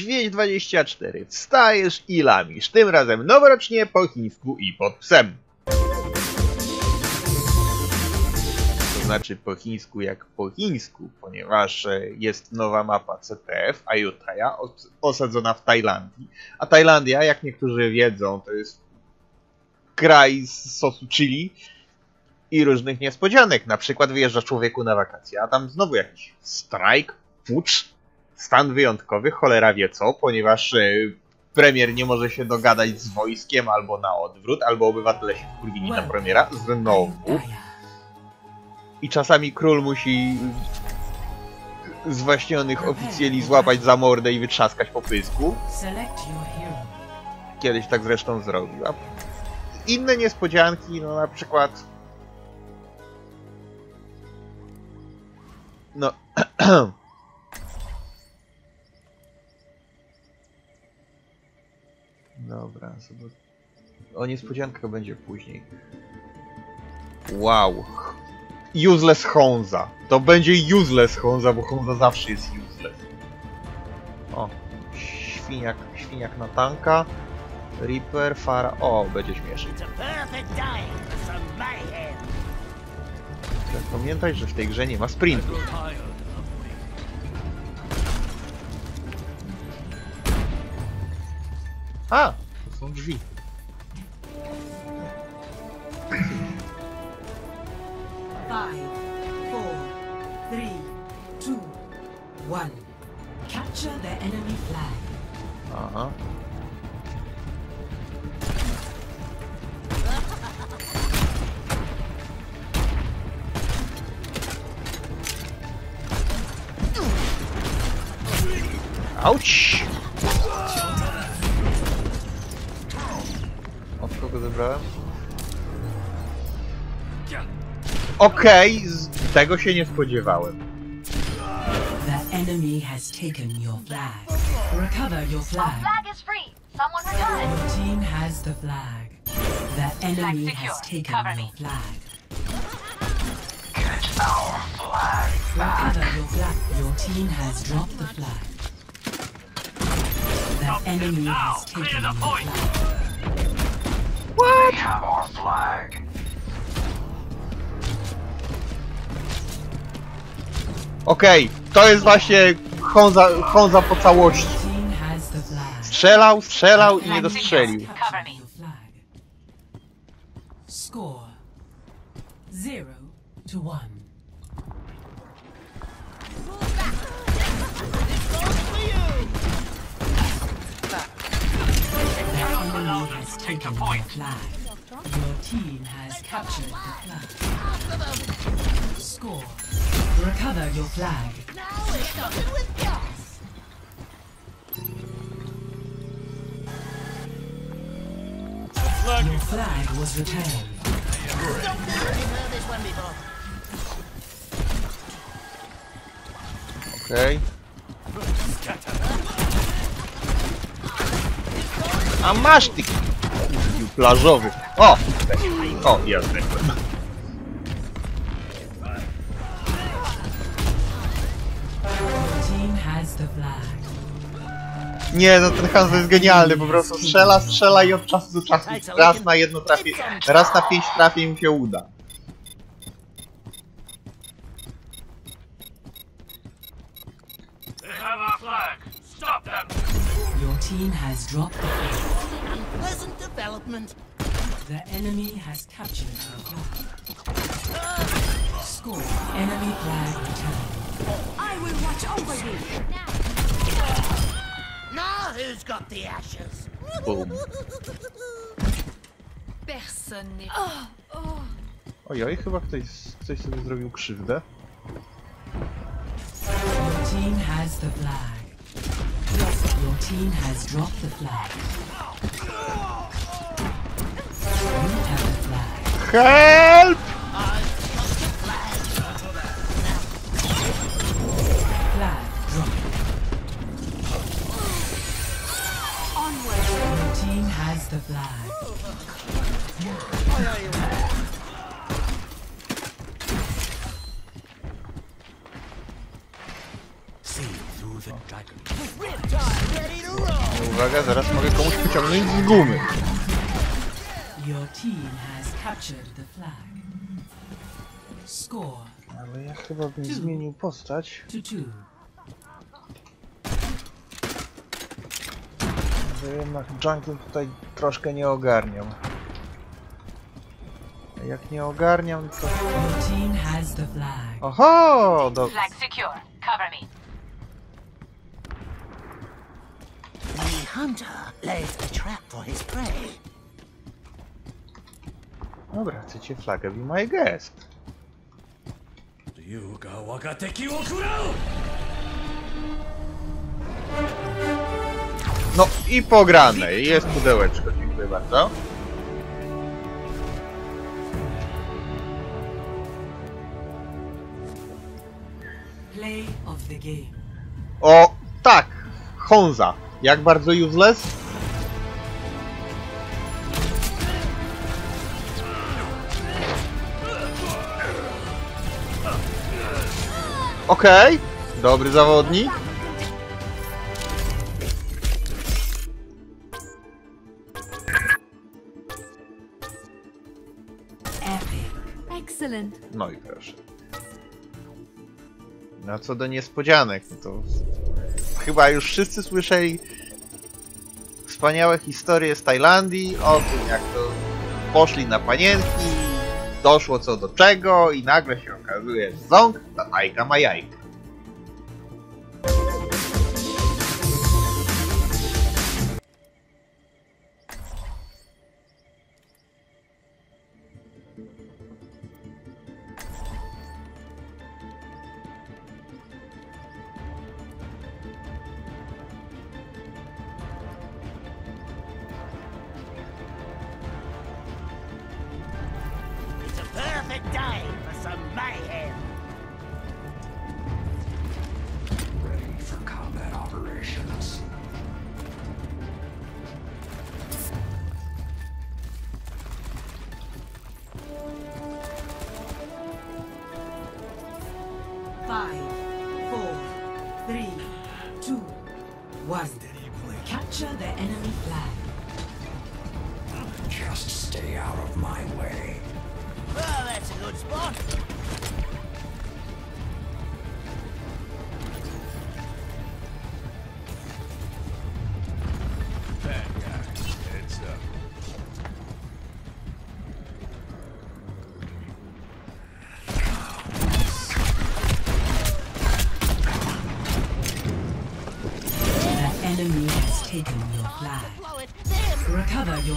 Dźwięk24. Wstajesz i lamisz. Tym razem noworocznie po chińsku i pod psem. To znaczy po chińsku jak po chińsku, ponieważ e, jest nowa mapa CTF, Ayutthaya, os- osadzona w Tajlandii. A Tajlandia, jak niektórzy wiedzą, to jest kraj z sosu chili i różnych niespodzianek. Na przykład wyjeżdża człowieku na wakacje, a tam znowu jakiś strajk, pucz, stan wyjątkowy, cholera wie co, ponieważ e, premier nie może się dogadać z wojskiem albo na odwrót, albo obywatele się wkurwili na premiera znowu. I czasami król musi zwaśnionych oficjeli złapać za mordę i wytrzaskać po pysku. Kiedyś tak zresztą zrobił. A inne niespodzianki, no na przykład. No. Dobra, zobacz. O niespodziankach będzie później. Wow. Useless Honza. To będzie useless Honza, bo Honza zawsze jest useless. O, świniak, świniak na tanka. Reaper, Fara. O, będzie. Trzeba pamiętać, że w tej grze nie ma sprintu. A! To są drzwi. Five, four, three, two, one. Capture the enemy flag. Uh-huh. Aha. Auć! Kogo zebrałem? Okej, z tego się nie spodziewałem. The enemy has taken your flag. Recover your flag. Flag is free. Someone return it. Your team has the flag. The enemy has taken Cover your me. flag. Recover your flag. Your team has dropped the flag. The enemy has taken your flag. Okej, to jest właśnie Honza, Honza po całości. Flag. Strzelał, strzelał i nie dostrzelił. Flag. Score zero to one. The enemy has taken your flag. Your team has captured the flag. Score. Recover your flag. Your flag was returned. You've heard this one before. Okej. A masz ty k***iu plażowy. O! O, ja zdechłem. Nie, no ten Hanzo jest genialny, po prostu strzela, strzela i od czasu do czasu raz na jedno trafi, raz na pięć trafi i mu się uda. Your team has dropped the flag. Unpleasant development. The enemy has captured the flag. Score. Enemy flag returned. I will watch over you. Now who's got the ashes? Boom. Personne n'est... Ojoj, chyba ktoś, ktoś sobie zrobił krzywdę. Your team has the flag. Your team has dropped the flag. You have the flag. Help! Flag dropped. Your team has the flag. Uwaga, zaraz mogę komuś pociągnąć z gumy. Your team has captured the flag. Score Ale ja chyba bym zmienił postać, to two. że jednak jungle tutaj troszkę nie ogarniam. A jak nie ogarniam, to... Oho! Do... Flag secure. Cover me. The hunter lays a trap for his prey. Dobra, chcecie flagę, be my guest. Okurao! No i pograne, jest pudełeczko, dziękuję bardzo. Play of the game. O, tak! Honza. Jak bardzo useless? Okej, dobry zawodnik. No i proszę. No co do niespodzianek, no to chyba już wszyscy słyszeli wspaniałe historie z Tajlandii o tym, jak to poszli na panienki, doszło co do czego i nagle się okazuje, że ząg, ta Ajka ma jajka. Capture the enemy flag. Just stay out of my way. Oh, that's a good spot.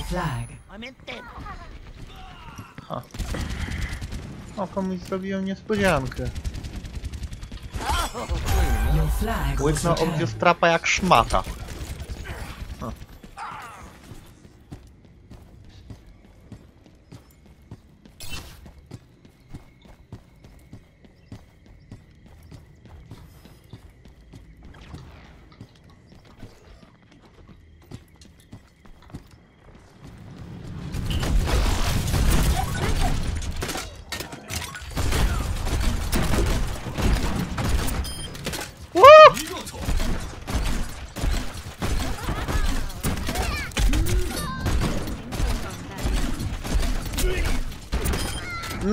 Flag. O, komuś zrobiłem niespodziankę. Łyknął obwiózł trapa jak szmata.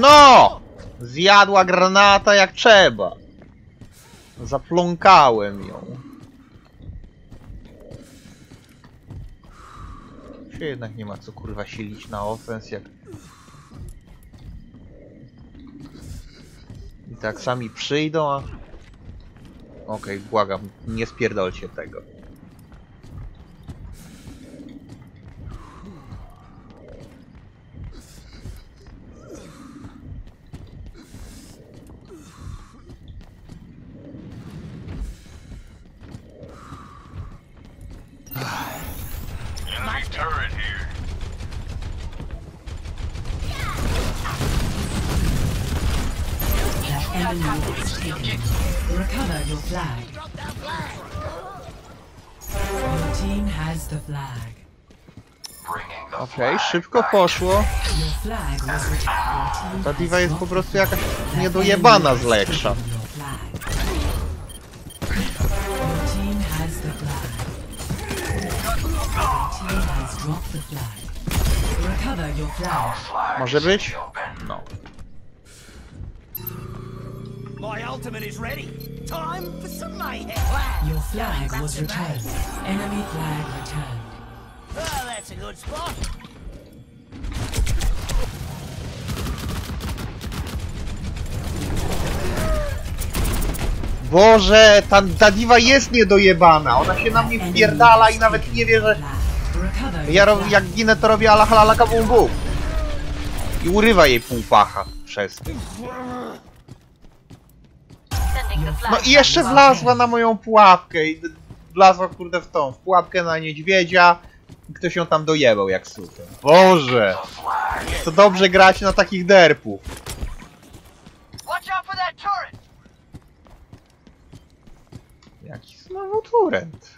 No! Zjadła granata jak trzeba. Zapląkałem ją. Się jednak nie ma co kurwa silić na ofens jak... I tak sami przyjdą, a... Okej, błagam, nie spierdolcie tego. Okej, szybko poszło. Ta diwa jest po prostu jakaś niedojebana z Leksza. Może być? No. My ultimate is ready. Time for some mayhem. Your flag was returned. Enemy flag returned. Oh, that's a good spot. Boże, ta, ta diwa jest niedojebana. Ona się na mnie wpierdala i nawet nie wie, że... Ja your ro- flag. jak ginę to robię ala halala kabum bum. I urywa jej pół pacha przez to. No i jeszcze wlazła na moją pułapkę i wlazła kurde w tą, w pułapkę na niedźwiedzia i ktoś ją tam dojebał jak sukę. Boże! To dobrze grać na takich derpów. Turret. Jaki znowu turent.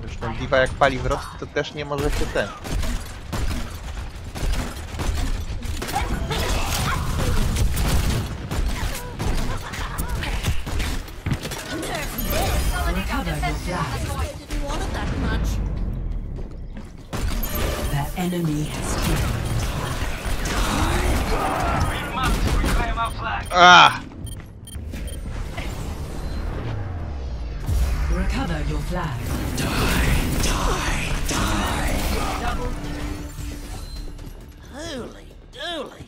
Zresztą diwa jak pali w to też nie może się ten. Reclaim our flag. Recover your flag. Holy dooly.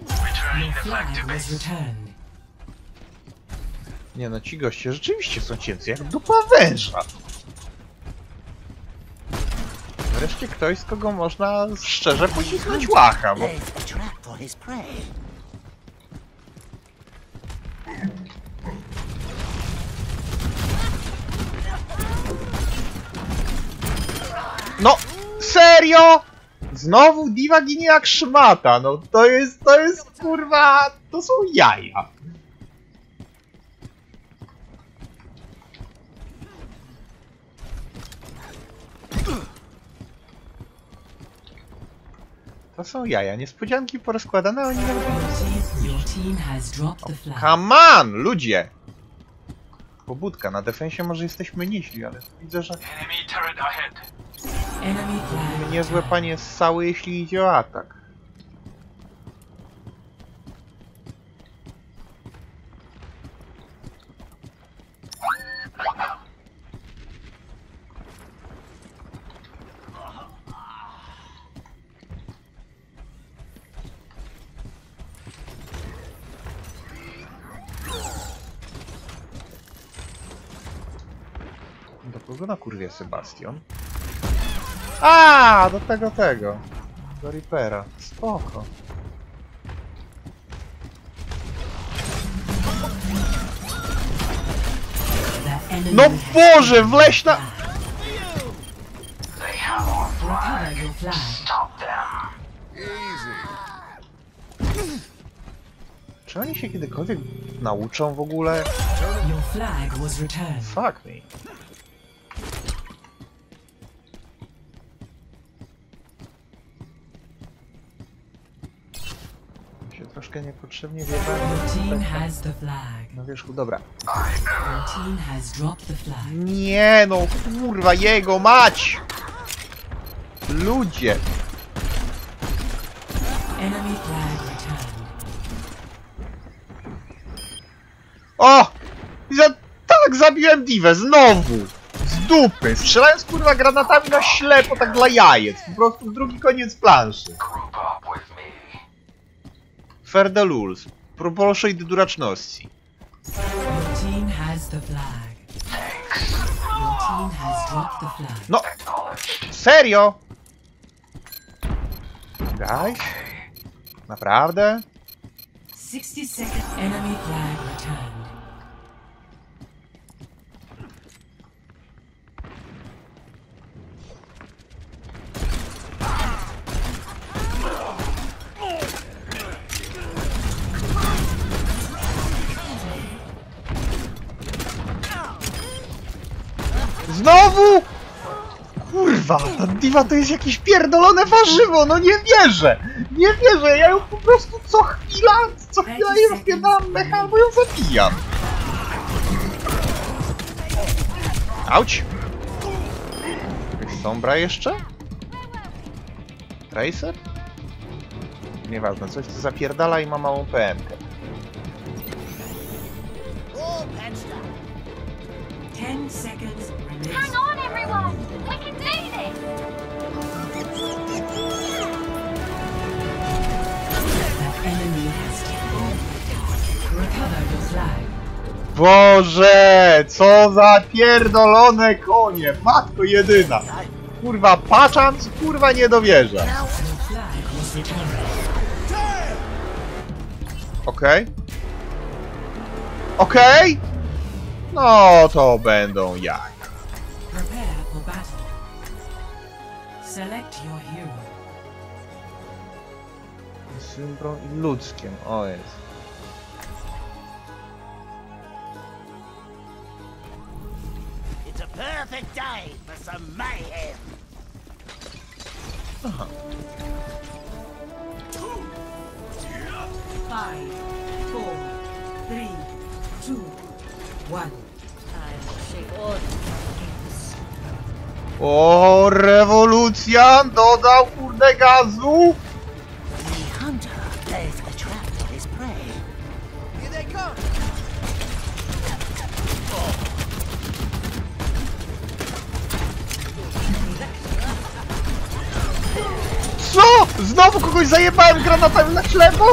Returning Your the flag to base. returned. Nie no, ci goście rzeczywiście są cięci jak dupa węża. Wreszcie ktoś, z kogo można szczerze pocisnąć łacha, bo Lays a trap for his prey. No, serio? Znowu diwa ginie jak szmata, no to jest, to jest kurwa, to są jaja. To są jaja, niespodzianki porozkładane, oni nawet... Flag. Come on, ludzie! Pobudka, na defensie może jesteśmy nieźli, ale widzę, że Niezłe panie ssały, jeśli idzie o atak. Na kurwie Sebastian? A, do tego tego. Do Reapera. Spoko. No Boże, wleź na... Czy oni się kiedykolwiek nauczą w ogóle? Fuck me. Troszkę niepotrzebnie team has the flag. Na wierzchu, dobra. Nie no, kurwa, jego mać! Ludzie! O! Za... Tak, zabiłem Divę, znowu! Z dupy, strzelając kurwa granatami na ślepo, tak dla jajec. Po prostu w drugi koniec planszy. Your team has dropped the flag. No, serio? Guys? Naprawdę? 60 seconds. Enemy flag returned. Znowu? Kurwa, ta diwa to jest jakieś pierdolone warzywo, no nie wierzę! Nie wierzę, ja ją po prostu co chwila, co chwila jej rozpierdalam mecha albo ją zabijam. Auć! Sombra jeszcze? Tracer? Nieważne, coś co zapierdala i ma małą patched up. Ten seconds Hang on, everyone! We can do this! Boże, co za pierdolone konie, matko jedyna. Kurwa, patrząc, kurwa nie dowierzę. Was returned. Okej. Okej? No to będą jak. Select your hero. Symbron i ludzkiem, o jest. It's a perfect day for some mayhem. Five, four, three, two, one. O, rewolucja! Dodał kurde gazu! Co? Znowu kogoś zajebałem granatami na ślepo?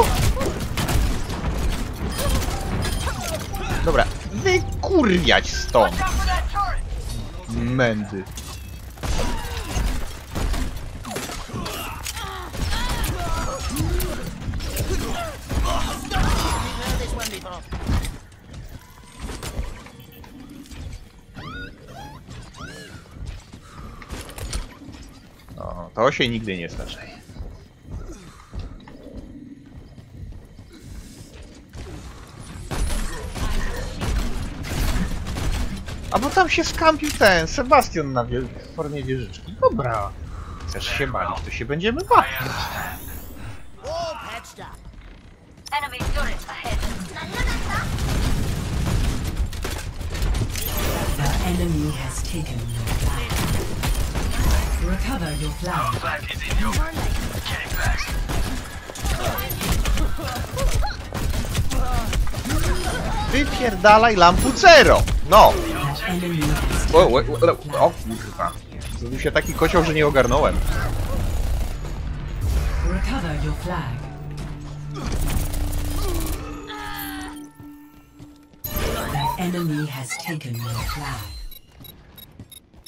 Dobra, wykurwiać stąd. Mędy. To się nigdy nie starzeje. A bo tam się skampił ten Sebastian na w formie wieżyczki. Dobra. Chcesz się bawić, to się będziemy bawić. Enemy has taken Recover your flag. Flag is in your... Getting back. Wypierdalaj lampucero! No! The enemy has O, o, o, o kurwa. Zrobił się taki kocioł, że nie ogarnąłem. Recover your flag. The enemy has taken your flag.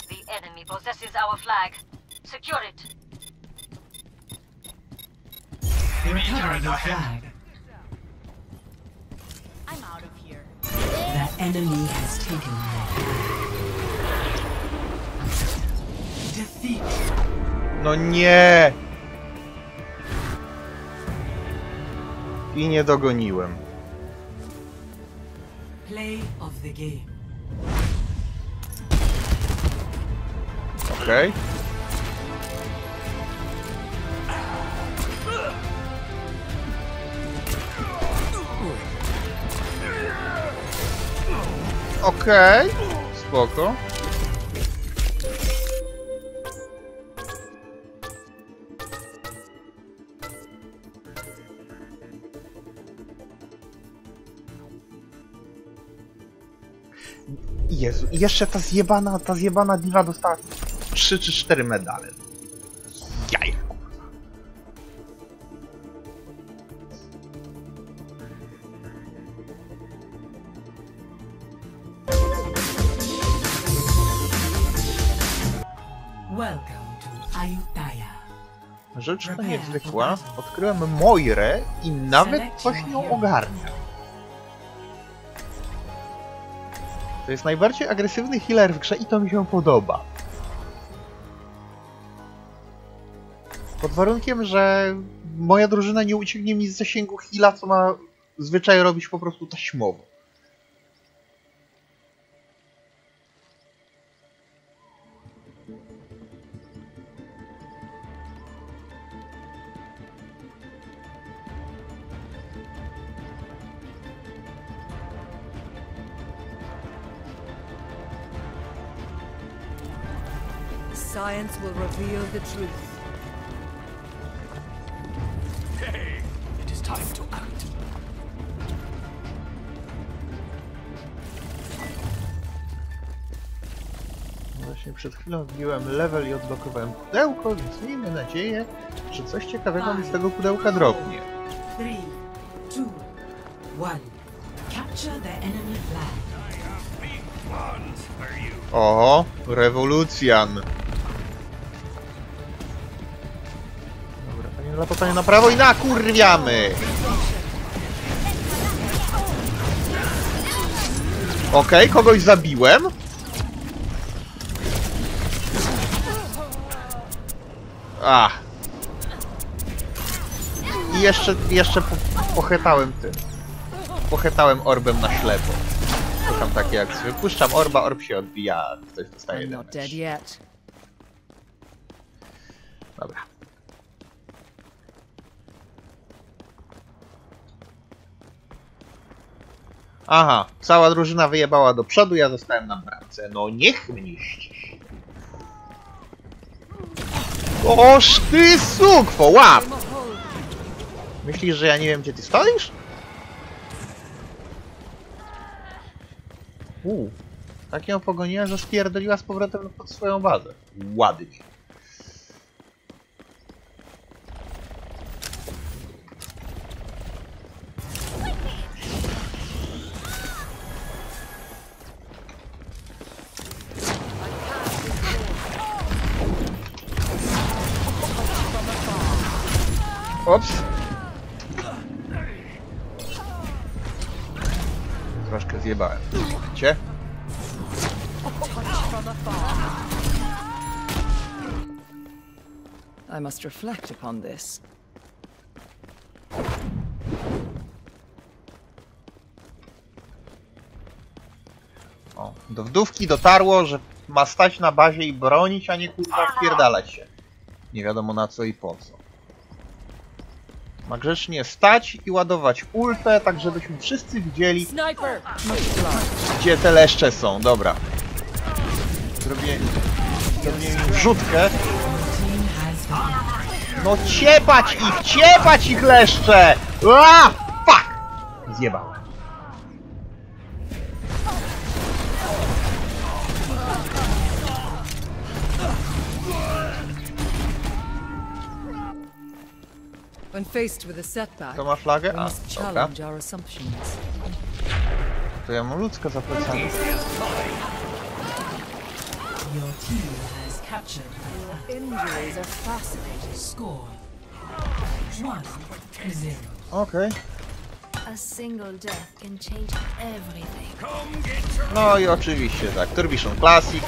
The enemy possesses our flag. Secure it. Recover your flag. I'm out of here. The enemy has taken your. Defeat. No nie! I nie dogoniłem. Play of the game. Okej. Okej, spoko. Jezu, i jeszcze ta zjebana, ta zjebana diwa dostała 3 czy 4 medale. Rzecz to niezwykła. Odkryłem Moirę i nawet coś nią ogarnia. To jest najbardziej agresywny healer w grze i to mi się podoba. Pod warunkiem, że moja drużyna nie ucieknie mi z zasięgu heala, co ma zwyczaj robić po prostu taśmowo. Truth. Hey, it is time to act. Właśnie przed chwilą wbiłem level i odblokowałem pudełko, więc miejmy nadzieję, że coś ciekawego mi z tego pudełka dropnie. Three, two, one. Capture the enemy flag. Big ones for you. Oho, rewolucjan. Panie latanie na prawo i nakurwiamy! Okej, kogoś zabiłem. A. I jeszcze, jeszcze po, pochetałem tym. Pochetałem orbem na ślepo. Szukam takie jak wypuszczam orba, orb się odbija, ktoś dostaje damage. Dobra. Aha, cała drużyna wyjebała do przodu, ja zostałem na bramce. No niech mnie ścisi. Oż ty sukwo, łap! Myślisz, że ja nie wiem gdzie ty stoisz? Uuu, tak ją pogoniła, że spierdoliła z powrotem pod swoją bazę. Ładnie. Ops. Troszkę zjebałem. Cię? I must reflect upon this. O, do wdówki dotarło, że ma stać na bazie i bronić, a nie kurwa wpierdalać się. Nie wiadomo na co i po co. Ma grzecznie stać i ładować ultę, tak żebyśmy wszyscy widzieli, Sniper! Gdzie te leszcze są. Dobra. Zrobię, zrobię im wrzutkę. No ciepać ich, ciepać ich leszcze! A, fuck! Zjebałem. When faced with a setback, To ma flagę? we A, must dobra. challenge our assumptions. To ja mam ludzko za plecami. Your team has captured the flag. Injuries are fascinating. Score. One to zero. Okej. A single death can change everything. Come get your No i oczywiście tak, Turbishon Classic.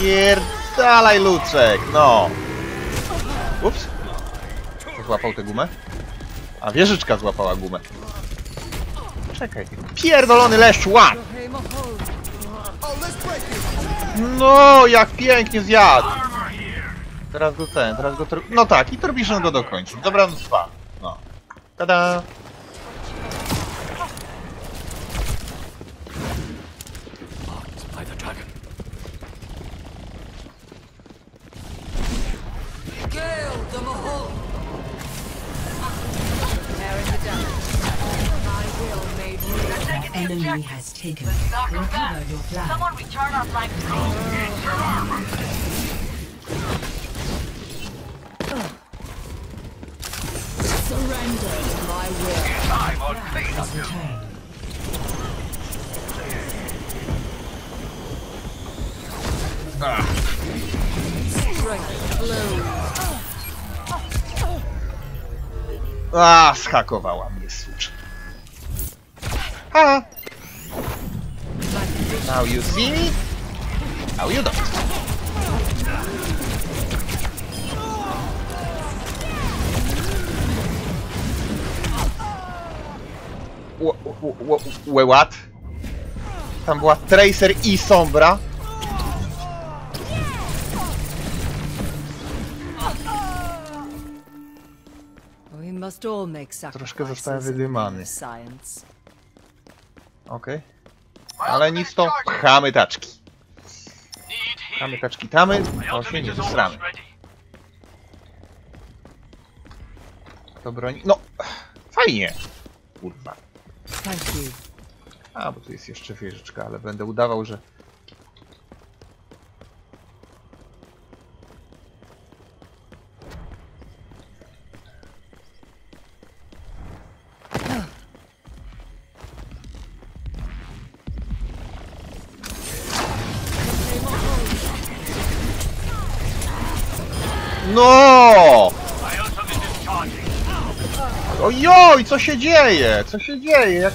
Pierdalaj Lucek, no. Ups. Złapał tę gumę? A wieżyczka złapała gumę. Czekaj. Pierdolony leszcz, łap! No, jak pięknie zjadł! Teraz go ten, teraz go... No tak, i Turbishon go dokończy. Dobra, no dwa. No. Tada! Real. Enemy has taken it. Recover your flag. Someone return our flag to me. Surrender to my will. I'm on clean up. Return. Strength flows. A, schakowała mnie sucz. Ha! Now you see me? Now you don't. Wha- What? Tam była Tracer i Sombra. We must all make Troszkę zostałem sacrifices in the wydymany. Okej. Ale nic to pchamy taczki. Tamy kaczki tamy, My to się nie ready. To broni... No! Fajnie! Kurwa. A, bo tu jest jeszcze wieżyczka, ale będę udawał, że... co się dzieje? Co się dzieje? Jak...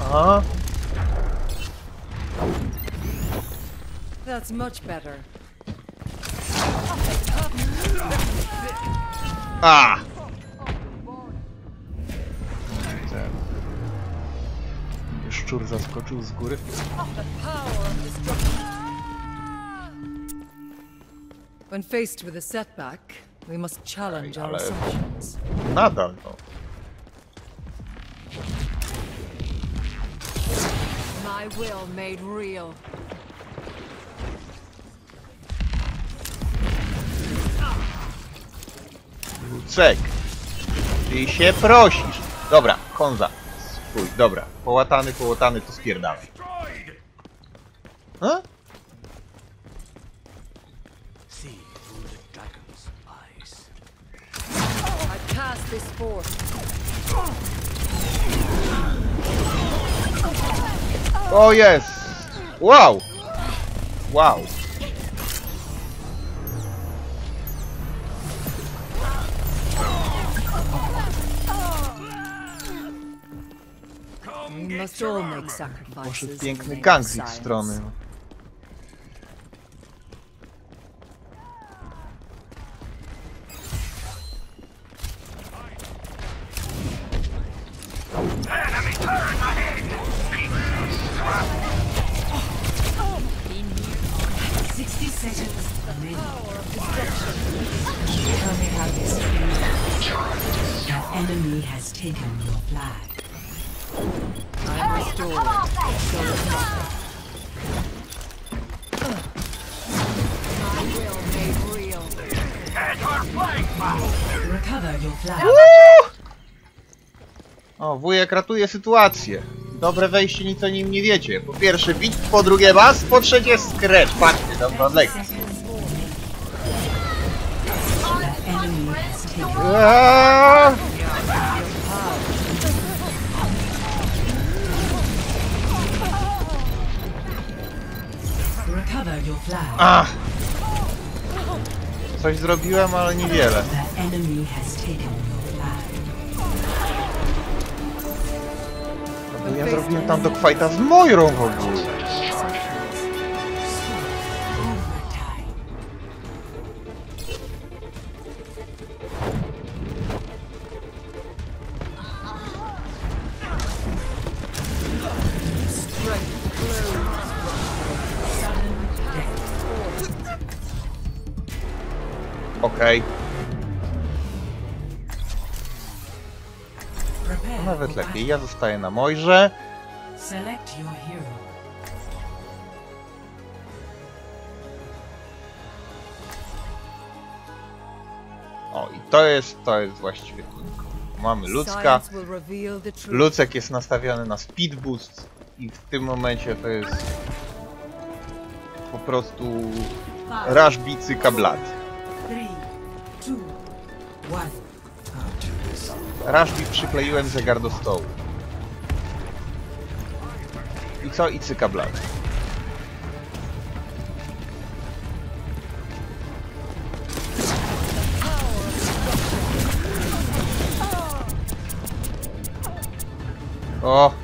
Aha. That's much better. A! Ten. Szczur zaskoczył z góry. When faced with a setback, we must challenge our assumptions. Nadal, no. My will made real. Lucek. Ty się prosisz. Dobra, Konza. Spój, dobra. Połatany, połatany, to spierdalaj. Destroyed. A? I cast this forth. O jest! Wow! Wow! Must all make sacrifices. Poszedł piękny gang z ich strony. 60 seconds remaining. Tell me how this feels. The enemy has taken your flag. I am restored. So is not. My will made real. Head our flank foul. Recover your flag. O, wujek ratuje sytuację. Dobre wejście, nic o nim nie wiecie. Po pierwsze bit, po drugie was, po trzecie scratch. Patrzcie, tam na lekcji. Flag. Ach! Coś zrobiłem, ale niewiele. Ja zrobiłem tam do kwajta z Moirą w ogóle. Ja zostaję na Mojże. O, i to jest, to jest właściwie. Mamy Lucka. Lucek jest nastawiony na speed boost i w tym momencie to jest po prostu raż bicyka blad. 3, 2, 1. Rashbi przykleiłem zegar do stołu. I co? I cyka blat. O!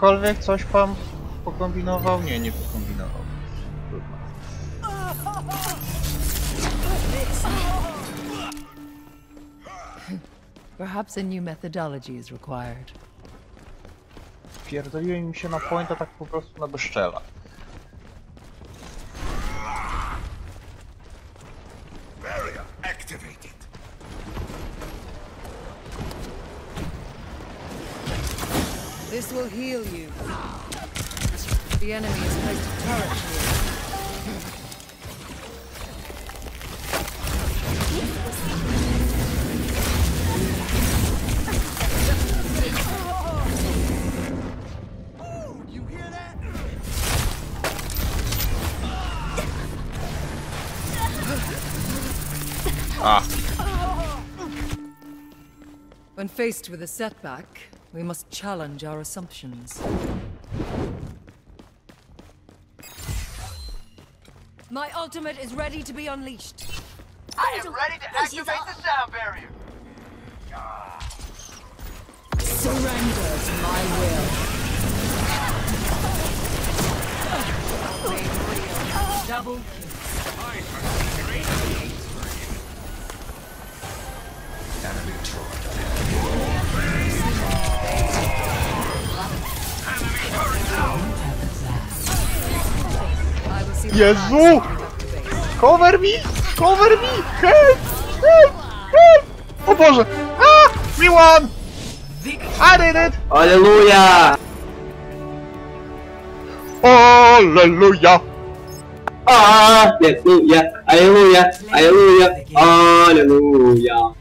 Ktoś, ktokolwiek coś pan pokombinował? Nie, nie pokombinował. Trudno. Perhaps a new methodology is required. Pierdoliłem mi się na pointa tak po prostu na bezczela. Heal you. The enemy has placed a turret here. A, ah. When faced with a setback, we must challenge our assumptions. My ultimate is ready to be unleashed. I am ready to activate the sound barrier. Surrender to my will. Double kill. Jezu! plans coming up to base. cover me! Cover me! Help! Help! Help! O Boże! A! We won! I did it! Aleluja! Alleluja! Aleluja! Aleluja! Aleluja! Aleluja!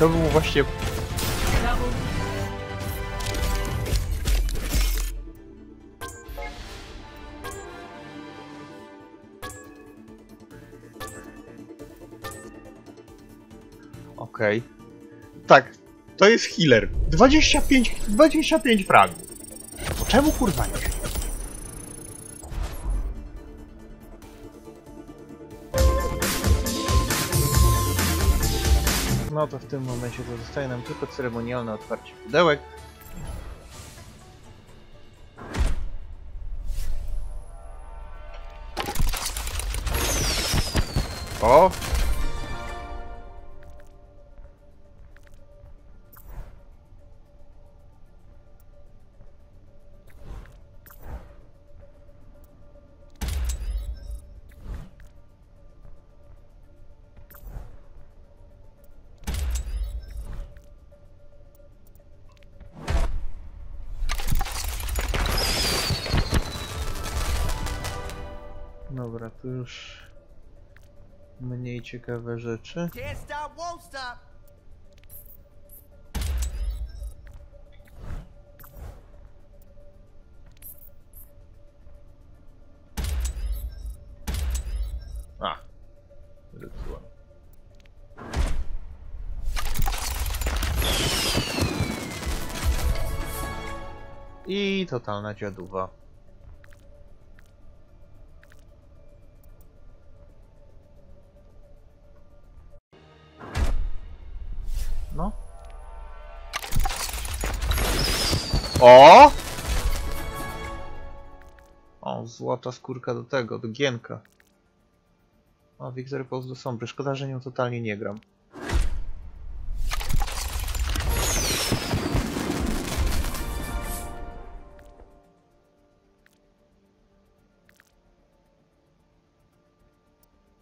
To właśnie... Okej. Tak, to jest healer. 25, 25 fragów. To czemu kurwa nie? No to w tym momencie to zostaje nam tylko ceremonialne otwarcie pudełek. O! Ciekawe rzeczy. A, zepsułem. I totalna dziaduwa. O! O, złota skórka do tego, do gienka. O, Victory Pulse do Sombry. Szkoda, że nią totalnie nie gram.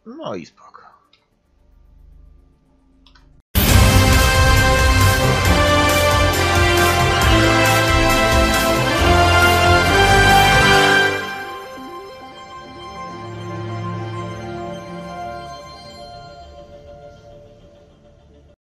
No i spoko.